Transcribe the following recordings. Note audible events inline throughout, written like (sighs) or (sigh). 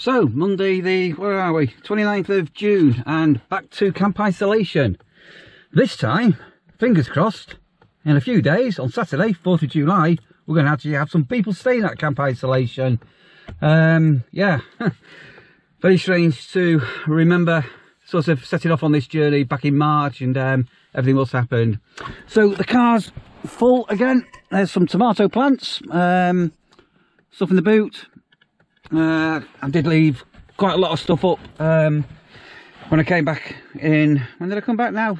So, Monday the, where are we, 29th of June, and back to camp isolation. This time, fingers crossed, in a few days, on Saturday, 4th of July, we're going to actually have some people staying at camp isolation. Um, yeah, (laughs) very strange to remember sort of setting off on this journey back in March and um, everything else happened. So the car's full again. There's some tomato plants, um, stuff in the boot, uh, I did leave quite a lot of stuff up um, when I came back in. When did I come back now?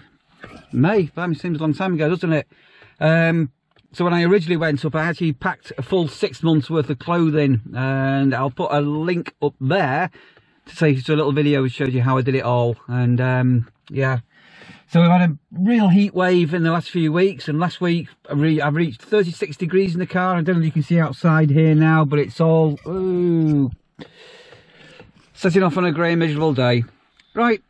May. Blimey, seems a long time ago, doesn't it? Um, so when I originally went up, I actually packed a full six months worth of clothing, and I'll put a link up there to take you to a little video which shows you how I did it all. And um, yeah, so we've had a real heat wave in the last few weeks, and last week I've reached 36 degrees in the car. I don't know if you can see outside here now, but it's all ooh, setting off on a grey miserable day. Right,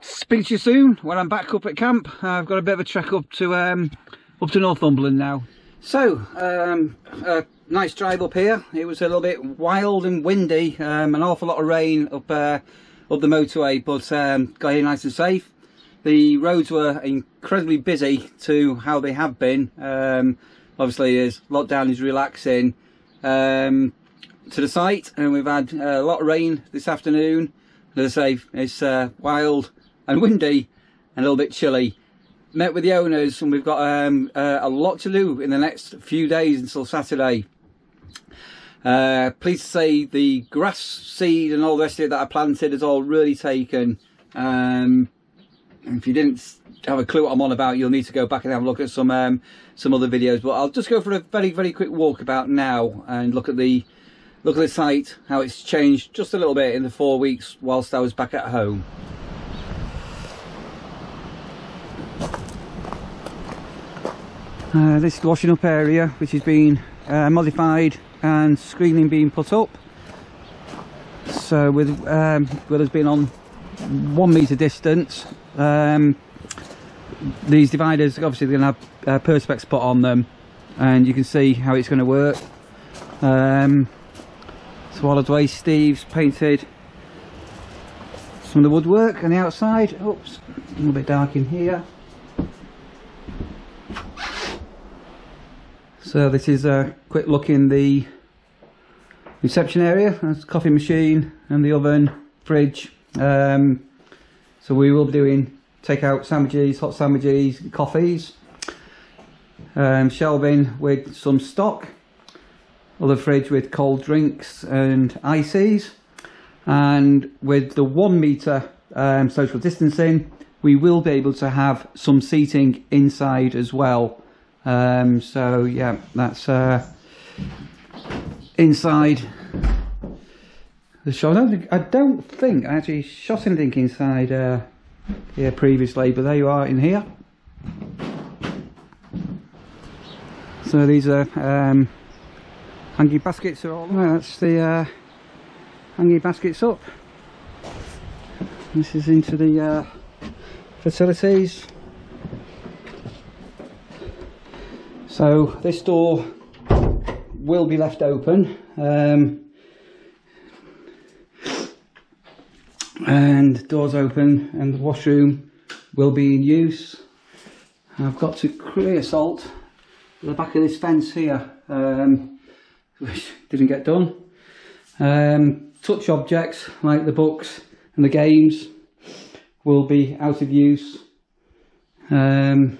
speak to you soon when I'm back up at camp. I've got a bit of a trek up to um, up to Northumberland now. So, um, a nice drive up here. It was a little bit wild and windy, um, an awful lot of rain up uh, up the motorway, but um, got here nice and safe the roads were incredibly busy to how they have been. Um, obviously, as lockdown is relaxing um, to the site, and we've had a lot of rain this afternoon. As I say, it's uh, wild and windy and a little bit chilly. Met with the owners, and we've got um, uh, a lot to do in the next few days until Saturday. Uh, pleased to say the grass seed and all the rest of it that I planted has all really taken. Um, if you didn't have a clue what I'm on about, you'll need to go back and have a look at some um, some other videos. But I'll just go for a very very quick walk about now and look at the look at the site, how it's changed just a little bit in the four weeks whilst I was back at home. Uh, this washing up area which has been uh, modified and screening being put up so with um, us being on one metre distance. Um, these dividers obviously they're going to have uh, perspex put on them and you can see how it's going to work. Um, swallowed way Steve's painted some of the woodwork on the outside. Oops a little bit dark in here. So this is a quick look in the reception area. That's coffee machine and the oven fridge um, so we will be doing takeout sandwiches, hot sandwiches, coffees, um, shelving with some stock, other fridge with cold drinks and ices, and with the one metre um, social distancing, we will be able to have some seating inside as well. Um, so yeah, that's uh, inside the shot. I don't think I, don't think I actually shot anything inside uh, here previously, but there you are in here. So these are um, hanging baskets are all. That's the uh, hanging baskets up. This is into the uh, facilities. So this door will be left open. Um, and doors open and the washroom will be in use. I've got to clear salt the back of this fence here um, which didn't get done. Um, touch objects like the books and the games will be out of use. Um,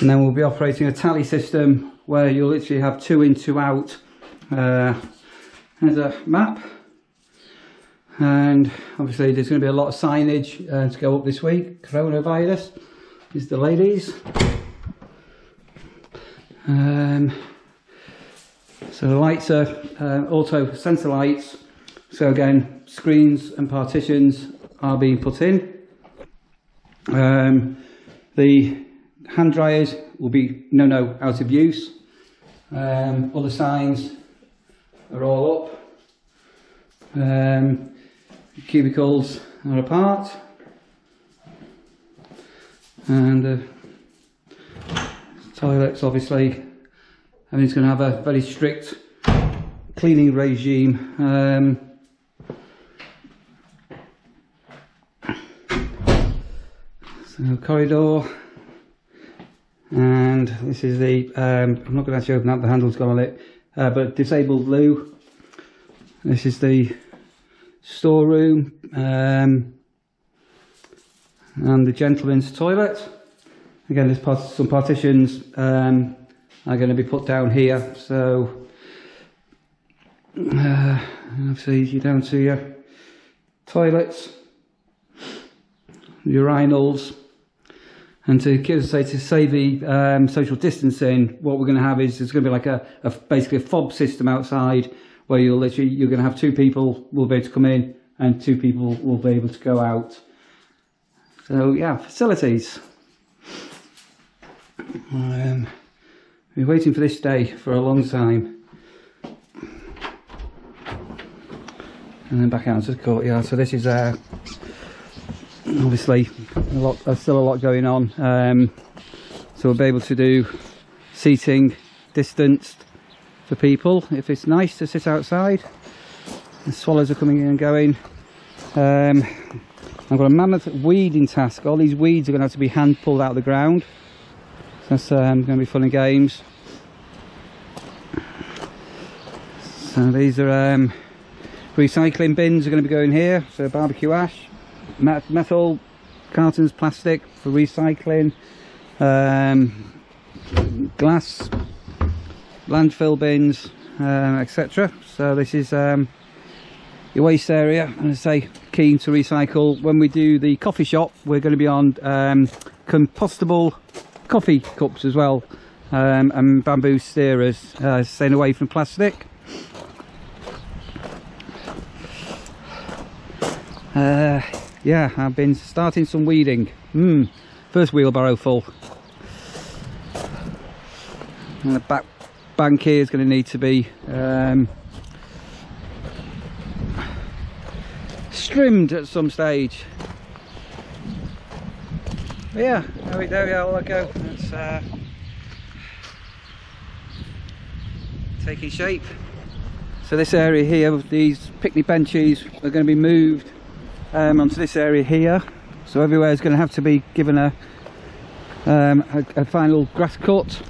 and then we'll be operating a tally system where you'll literally have two in, two out. Uh, there's a map and obviously there's going to be a lot of signage uh, to go up this week. Coronavirus is the ladies. Um, so the lights are uh, auto sensor lights. So again screens and partitions are being put in. Um, the hand dryers will be no no out of use. Um, other signs are all up cubicles are apart and the toilets obviously I mean it's going to have a very strict cleaning regime. Um, so corridor, and this is the. Um, I'm not going to actually open that; the handle's gone on it. Uh, but disabled loo. This is the storeroom um, and the gentleman's toilet. Again, there's part some partitions um, are going to be put down here. So uh, obviously you down to your toilets, urinals, and to give say to save the um, social distancing, what we're going to have is it's going to be like a, a basically a fob system outside where you'll literally you're going to have two people will be able to come in and two people will be able to go out. So yeah, facilities. Um, been waiting for this day for a long time. And then back out to the courtyard. So this is uh, obviously a lot, there's still a lot going on. Um, so we'll be able to do seating distanced for people if it's nice to sit outside. The swallows are coming in and going. Um, I've got a mammoth weeding task. All these weeds are going to have to be hand pulled out of the ground. So that's um, going to be fun and games. So these are um, recycling bins are going to be going here. So barbecue ash, metal cartons, plastic for recycling, um, glass, landfill bins, uh, etc. So this is um, your waste area and I say keen to recycle. When we do the coffee shop we're going to be on um, compostable coffee cups as well um, and bamboo stirrers uh, staying away from plastic. Uh, yeah I've been starting some weeding. Mm, first wheelbarrow full. And the back bank here is going to need to be um, trimmed at some stage. But yeah, there we, there we are, let go. It's uh, taking shape. So this area here, these picnic benches are going to be moved um, onto this area here. So everywhere is going to have to be given a, um, a, a final grass cut.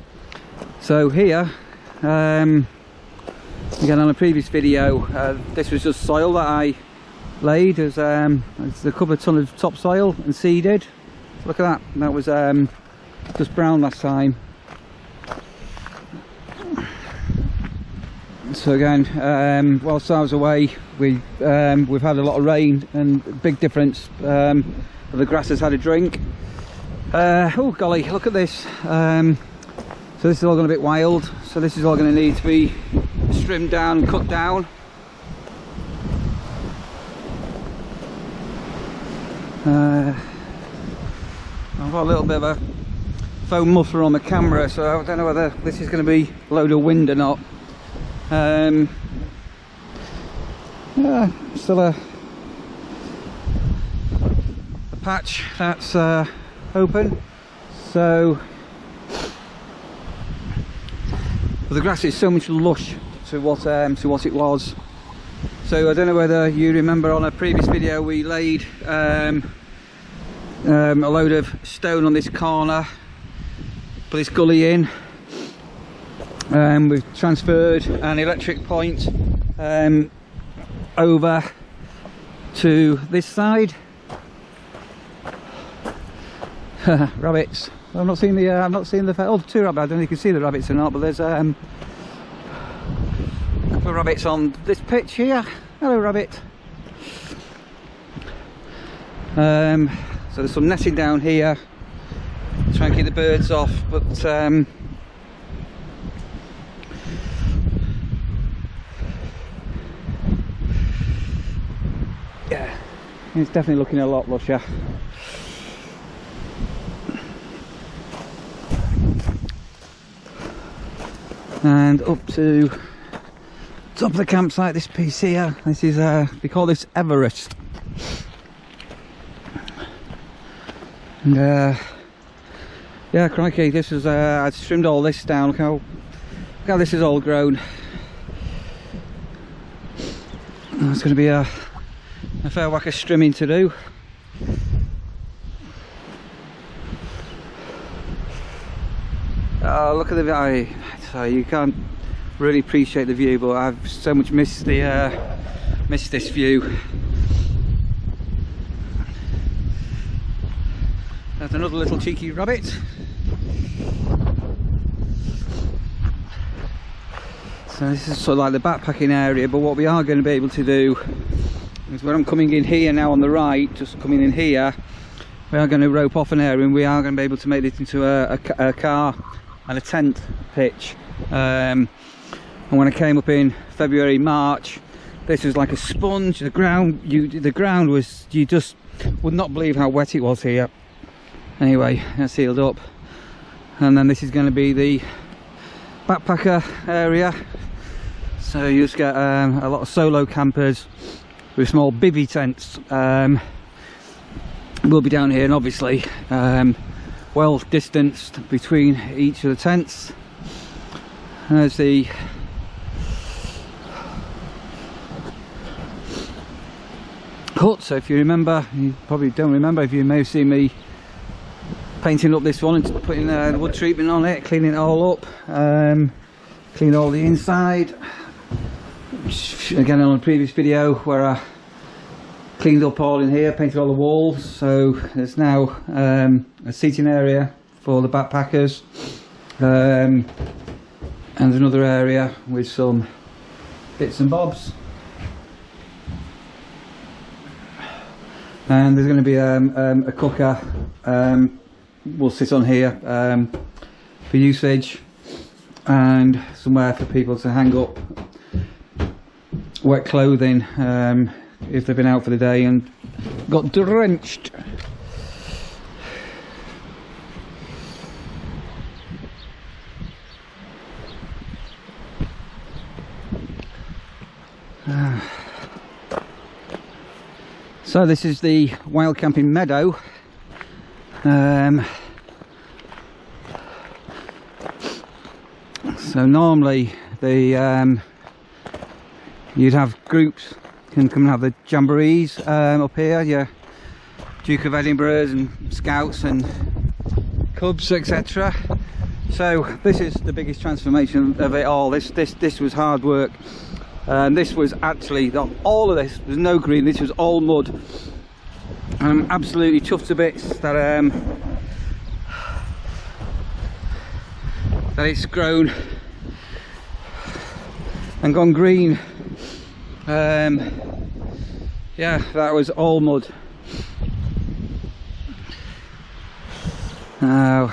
So here, um, again on a previous video, uh, this was just soil that I laid as um, a couple of ton of topsoil and seeded. Look at that, that was um, just brown last time. So again, um, whilst I was away, we um, we've had a lot of rain and big difference. Um, the grass has had a drink. Uh, oh golly, look at this. So this is all going a bit wild. So this is all going to need to be trimmed down, cut down. Uh, I've got a little bit of a foam muffler on the camera so I don't know whether this is going to be a load of wind or not. Um, yeah, still a, a patch that's uh, open so but the grass is so much lush to what um, to what it was so I don't know whether you remember on a previous video we laid um, um, a load of stone on this corner, put this gully in. Um, we've transferred an electric point um, over to this side. (laughs) rabbits. I'm not seeing the. Uh, I'm not seeing the. Oh, two rabbits. I don't know if you can see the rabbits or not, but there's um, couple of rabbits on this pitch here. Hello rabbit. Um, so there's some netting down here. Try and keep the birds off, but um, yeah, it's definitely looking a lot lusher. And up to top of the campsite this piece here this is uh we call this everest and uh yeah crikey this is uh i've trimmed all this down look how look how this is all grown There's going to be a, a fair whack of strimming to do. Oh, look at the view. So you can't really appreciate the view, but I've so much missed the uh, missed this view. There's another little cheeky rabbit. So this is sort of like the backpacking area, but what we are going to be able to do is when I'm coming in here now on the right, just coming in here, we are going to rope off an area and we are going to be able to make this into a, a, a car and a tent pitch. Um, and when I came up in February, March, this was like a sponge. The ground, you, the ground was, you just would not believe how wet it was here. Anyway, I sealed up. And then this is going to be the backpacker area. So you just get um, a lot of solo campers with small bivy tents. Um, we'll be down here and obviously um, well distanced between each of the tents. There's the hut, so if you remember, you probably don't remember, if you may have seen me painting up this one and putting uh, wood treatment on it, cleaning it all up, um, clean all the inside. Again on a previous video where I cleaned up all in here, painted all the walls, so there's now um, a seating area for the backpackers. Um, and another area with some bits and bobs and there's going to be um, um, a cooker um, will sit on here um, for usage and somewhere for people to hang up wet clothing um, if they've been out for the day and got drenched (sighs) So this is the wild camping meadow. Um, so normally the um, you'd have groups can come and have the jamborees um, up here, yeah, Duke of Edinburgh's and Scouts and Cubs, etc. So this is the biggest transformation of it all. This this this was hard work and this was actually all of this was no green this was all mud and I'm absolutely chuffed to bits that um, that it's grown and gone green um, yeah that was all mud now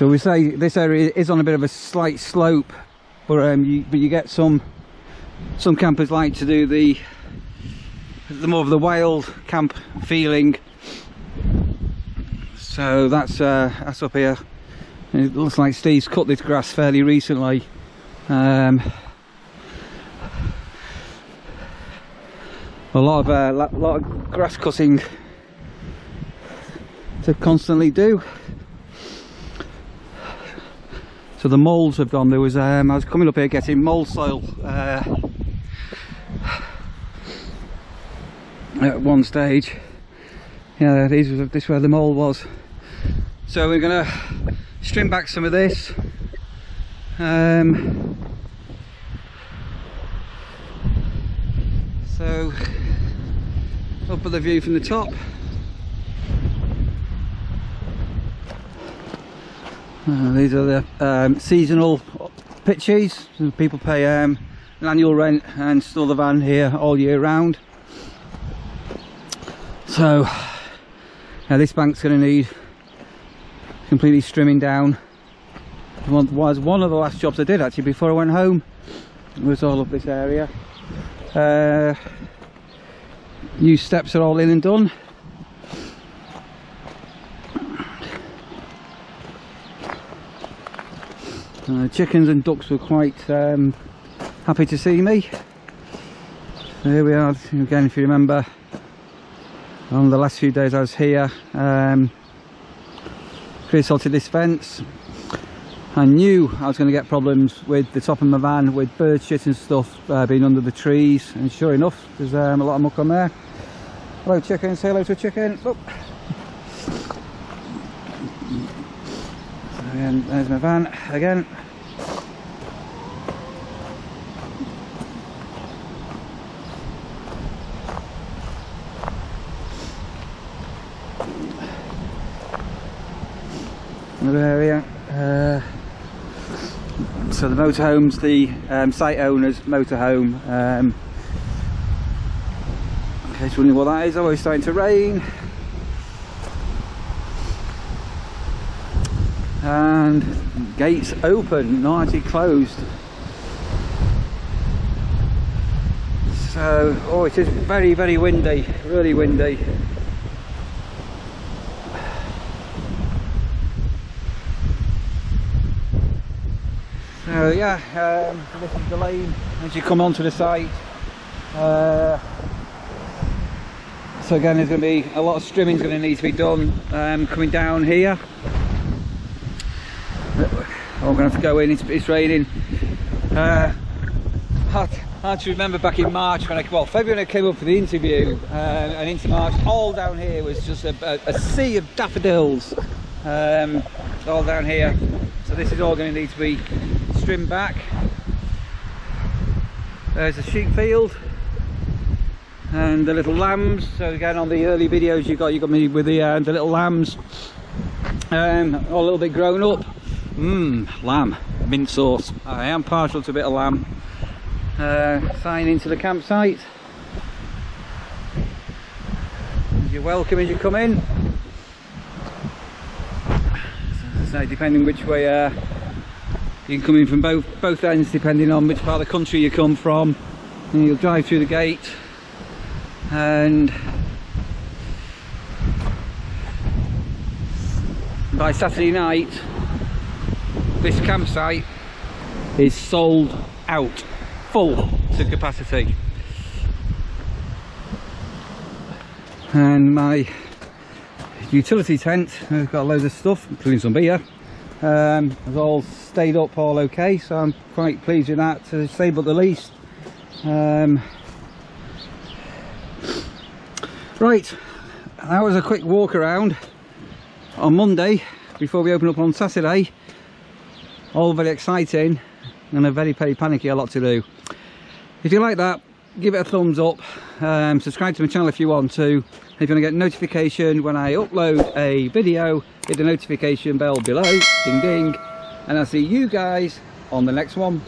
So we say this area is on a bit of a slight slope, but um, you, but you get some some campers like to do the the more of the wild camp feeling. So that's uh, that's up here. It looks like Steve's cut this grass fairly recently. Um, a lot of uh, lot of grass cutting to constantly do. So the moulds have gone. There was um, I was coming up here getting mould soil uh, at one stage. Yeah, this was this where the mould was. So we're gonna string back some of this. Um, so up at the view from the top. Uh, these are the um, seasonal pitches. People pay um, an annual rent and store the van here all year round. So now this bank's going to need completely strimming down. Was one of the last jobs I did actually before I went home. It was all of this area. Uh, new steps are all in and done. Uh, chickens and ducks were quite um, happy to see me. Here we are again if you remember on the last few days I was here um, creosoted this fence I knew I was going to get problems with the top of my van with bird shit and stuff uh, being under the trees and sure enough there's um, a lot of muck on there. Hello chicken, say hello to a chicken. Oh. And there's my van again. Area. Uh, so the motorhome's the um, site owner's motorhome. Um, in case wondering what that is, oh it's starting to rain. And gates open, not actually closed. So, oh it is very very windy, really windy. So yeah, um, this is the lane as you come onto the site. Uh, so again, there's going to be a lot of strimming is going to need to be done um, coming down here. I'm going to have to go in. It's, it's raining. Uh, hard, hard, to remember back in March when I well February when I came up for the interview uh, and into March, all down here was just a, a, a sea of daffodils. Um, all down here. So this is all going to need to be trimmed back. There's a sheep field and the little lambs. So again, on the early videos you got you got me with the uh, the little lambs, um, all a little bit grown up. Mmm, lamb, mint sauce. I am partial to a bit of lamb. Uh, sign into the campsite. You're welcome as you come in. So depending which way uh, you can come in from both both ends depending on which part of the country you come from. And you'll drive through the gate. And by Saturday night this campsite is sold out full to capacity. And my utility tent I've got loads of stuff including some beer um, has all stayed up all okay so I'm quite pleased with that to say but the least. Um, right that was a quick walk around on Monday before we open up on Saturday. All very exciting and a very very panicky a lot to do. If you like that give it a thumbs up. Um, subscribe to my channel if you want to. If you want to get notification when I upload a video hit the notification bell below. Ding ding. And I'll see you guys on the next one